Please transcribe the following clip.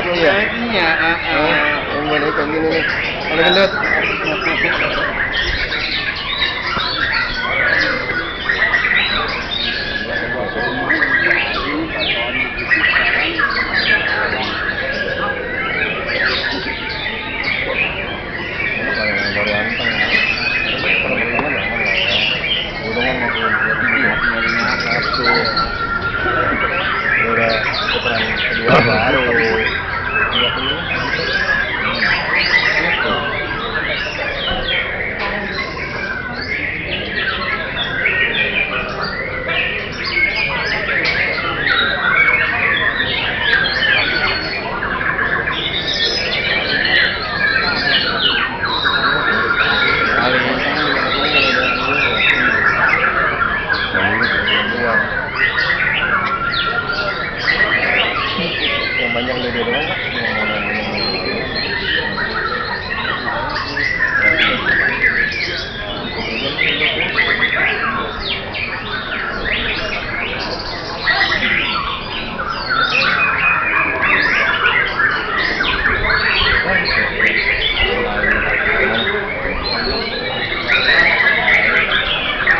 acak nih ya Iya, ah, oh ah. yang mana kayak gini nih kalau udah putaran kedua baru Gracias. banyak lebih doang